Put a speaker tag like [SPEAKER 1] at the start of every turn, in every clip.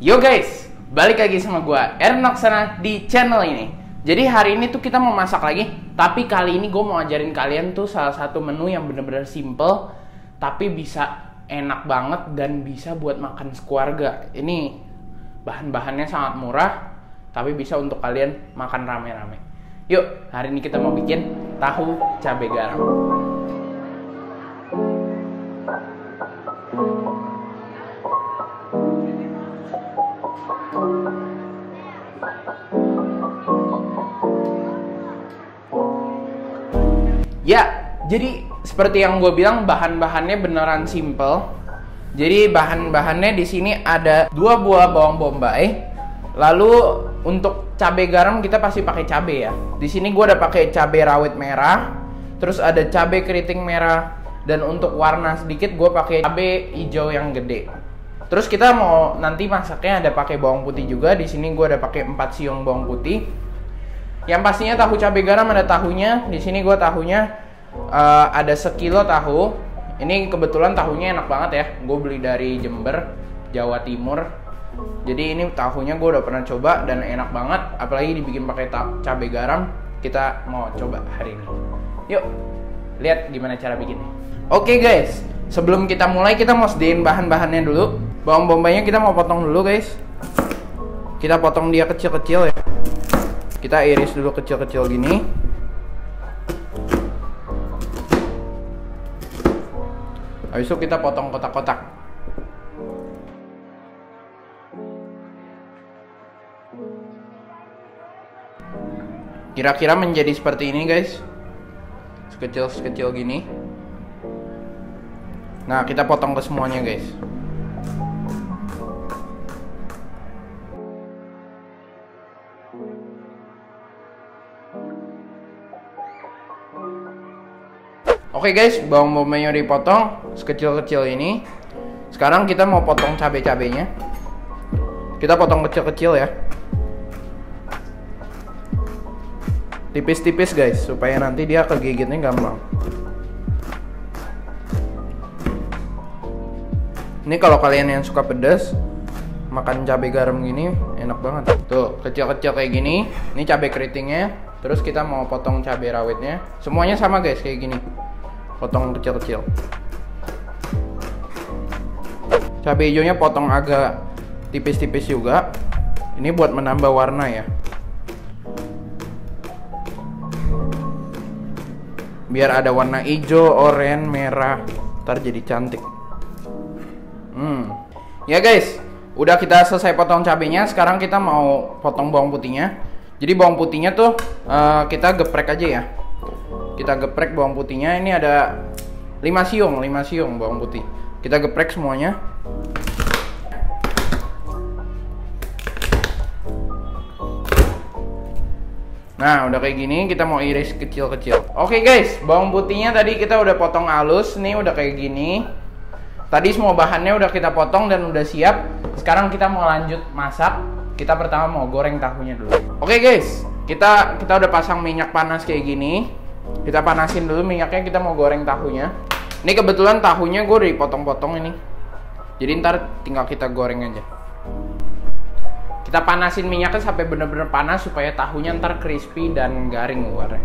[SPEAKER 1] Yo guys, balik lagi sama gua Ernoksana di channel ini. Jadi hari ini tuh kita mau masak lagi, tapi kali ini gue mau ajarin kalian tuh salah satu menu yang bener-bener simple, tapi bisa enak banget dan bisa buat makan sekeluarga. Ini bahan-bahannya sangat murah, tapi bisa untuk kalian makan rame-rame. Yuk, hari ini kita mau bikin tahu cabai garam. Ya, jadi seperti yang gue bilang bahan-bahannya beneran simple. Jadi bahan-bahannya di sini ada dua buah bawang bombay. Lalu untuk cabai garam kita pasti pakai cabai ya. Di sini gue udah pakai cabai rawit merah. Terus ada cabai keriting merah. Dan untuk warna sedikit gue pakai cabai hijau yang gede. Terus kita mau nanti masaknya ada pakai bawang putih juga. Di sini gue ada pakai 4 siung bawang putih. Yang pastinya tahu cabai garam ada tahunya. Di sini gue tahunya uh, ada sekilo tahu. Ini kebetulan tahunya enak banget ya. Gue beli dari Jember, Jawa Timur. Jadi ini tahunya gue udah pernah coba dan enak banget. Apalagi dibikin pakai cabai garam. Kita mau coba hari ini. Yuk, lihat gimana cara bikinnya. Oke guys, sebelum kita mulai kita mau sediain bahan-bahannya dulu. Bawang bombaynya kita mau potong dulu guys. Kita potong dia kecil-kecil ya. Kita iris dulu kecil-kecil gini. Habis itu kita potong kotak-kotak. Kira-kira menjadi seperti ini guys. Sekecil-sekecil gini. Nah, kita potong ke semuanya guys. Oke guys, bawang bombaynya dipotong sekecil-kecil ini. Sekarang kita mau potong cabai-cabainya. Kita potong kecil-kecil ya. Tipis-tipis guys, supaya nanti dia kegigitnya gampang. Ini kalau kalian yang suka pedas, makan cabai garam gini enak banget. Tuh, kecil-kecil kayak gini. Ini cabai keritingnya. Terus kita mau potong cabai rawitnya. Semuanya sama guys, kayak gini potong kecil-kecil. Cabai hijaunya potong agak tipis-tipis juga. Ini buat menambah warna ya. Biar ada warna hijau, oranye, merah. Ntar jadi cantik. Hmm. Ya guys. Udah kita selesai potong cabenya sekarang kita mau potong bawang putihnya. Jadi bawang putihnya tuh uh, kita geprek aja ya kita geprek bawang putihnya ini ada 5 siung 5 siung bawang putih kita geprek semuanya Nah, udah kayak gini, kita mau iris kecil-kecil. Oke okay, guys, bawang putihnya tadi kita udah potong halus, nih udah kayak gini. Tadi semua bahannya udah kita potong dan udah siap. Sekarang kita mau lanjut masak. Kita pertama mau goreng tahunya dulu. Oke okay, guys, kita kita udah pasang minyak panas kayak gini. Kita panasin dulu minyaknya, kita mau goreng tahunya. Ini kebetulan tahunya gue udah dipotong-potong ini. Jadi ntar tinggal kita goreng aja. Kita panasin minyaknya sampai bener-bener panas supaya tahunya ntar crispy dan garing luarnya.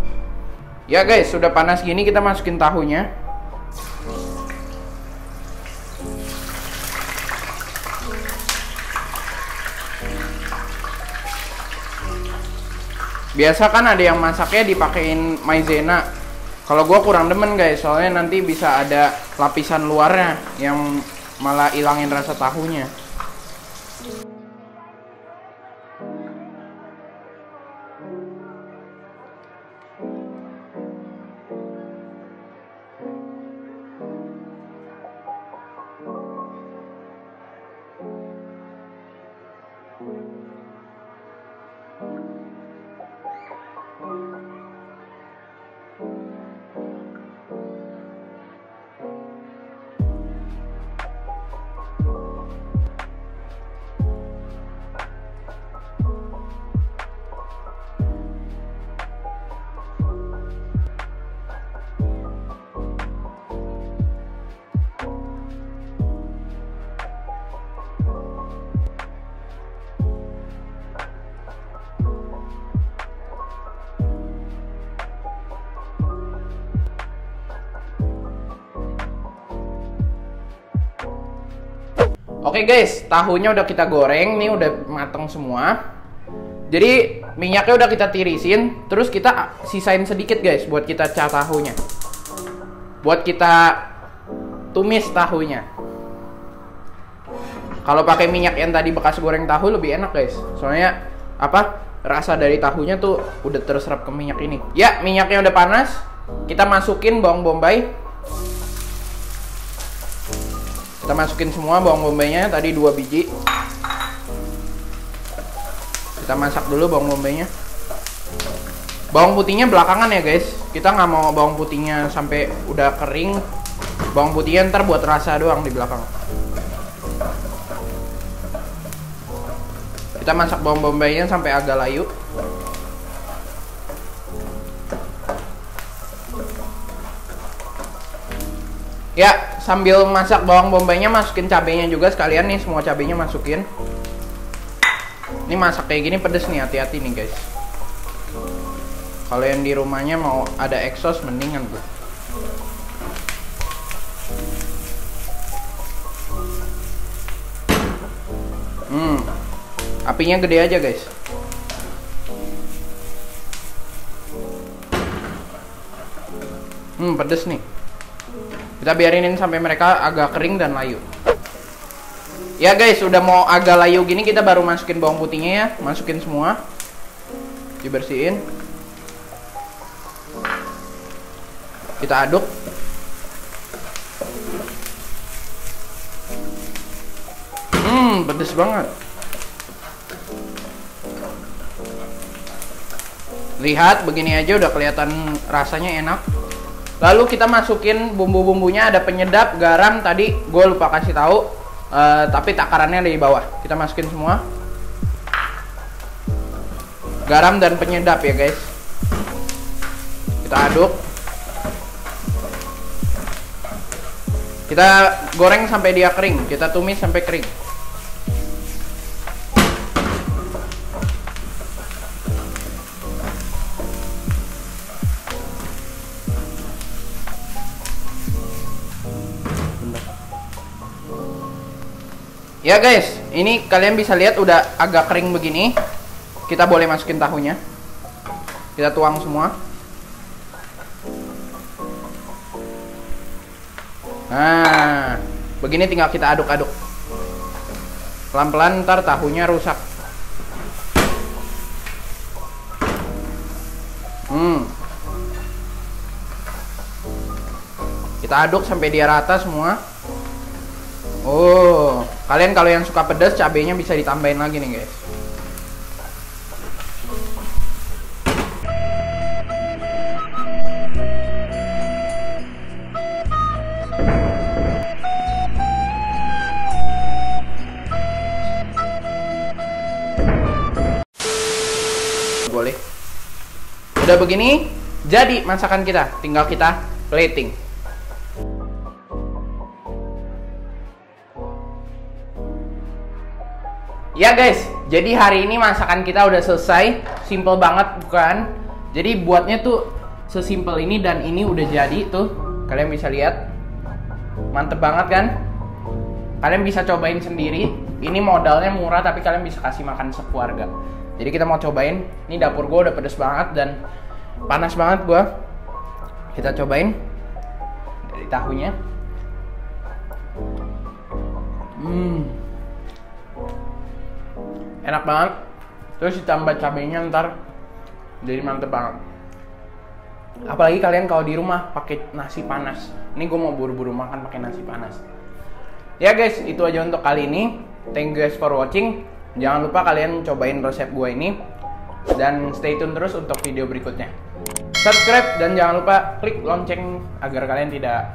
[SPEAKER 1] Ya guys, sudah panas gini kita masukin tahunya. Biasa kan ada yang masaknya dipakein maizena. Kalau gue kurang demen guys. Soalnya nanti bisa ada lapisan luarnya yang malah ilangin rasa tahunya Oke guys, tahunya udah kita goreng, nih udah mateng semua. Jadi minyaknya udah kita tirisin, terus kita sisain sedikit guys buat kita cah tahunya. Buat kita tumis tahunya. Kalau pakai minyak yang tadi bekas goreng tahu lebih enak guys. Soalnya apa? Rasa dari tahunya tuh udah terserap ke minyak ini. Ya, minyaknya udah panas. Kita masukin bawang bombay. Kita masukin semua bawang bombaynya tadi dua biji. Kita masak dulu bawang bombaynya. Bawang putihnya belakangan ya guys. Kita nggak mau bawang putihnya sampai udah kering. Bawang putihnya ntar buat rasa doang di belakang. Kita masak bawang bombaynya sampai agak layu. Ya, sambil masak bawang bombaynya masukin cabenya juga sekalian nih semua cabenya masukin. Ini masak kayak gini pedes nih, hati-hati nih guys. Kalau yang di rumahnya mau ada exhaust mendingan tuh. Hmm, apinya gede aja guys. Hmm, pedes nih. Kita biarinin sampai mereka agak kering dan layu. Ya guys, udah mau agak layu gini kita baru masukin bawang putihnya ya, masukin semua. Dibersihin. Kita aduk. Hmm, pedes banget. Lihat, begini aja udah kelihatan rasanya enak. Lalu kita masukin bumbu-bumbunya ada penyedap, garam tadi gue lupa kasih tahu, uh, tapi takarannya di bawah. Kita masukin semua. Garam dan penyedap ya guys. Kita aduk. Kita goreng sampai dia kering. Kita tumis sampai kering. Ya guys, ini kalian bisa lihat udah agak kering begini. Kita boleh masukin tahunya. Kita tuang semua. Nah, begini tinggal kita aduk-aduk. Pelan-pelan ntar tahunya rusak. Hmm. Kita aduk sampai dia rata semua. Oh, kalian kalau yang suka pedas cabenya bisa ditambahin lagi nih guys. Boleh. Udah begini, jadi masakan kita. Tinggal kita plating. Ya guys, jadi hari ini masakan kita udah selesai. Simple banget bukan? Jadi buatnya tuh sesimpel ini dan ini udah jadi tuh. Kalian bisa lihat. Mantep banget kan? Kalian bisa cobain sendiri. Ini modalnya murah tapi kalian bisa kasih makan sekeluarga. Jadi kita mau cobain. Ini dapur gue udah pedes banget dan panas banget gue. Kita cobain dari tahunya. Hmm enak banget. Terus ditambah cabenya ntar jadi mantep banget. Apalagi kalian kalau di rumah pakai nasi panas. Ini gue mau buru-buru makan pakai nasi panas. Ya guys itu aja untuk kali ini. Thank you guys for watching. Jangan lupa kalian cobain resep gue ini. Dan stay tune terus untuk video berikutnya. Subscribe dan jangan lupa klik lonceng agar kalian tidak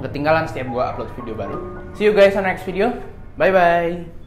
[SPEAKER 1] ketinggalan setiap gue upload video baru. See you guys on next video. Bye bye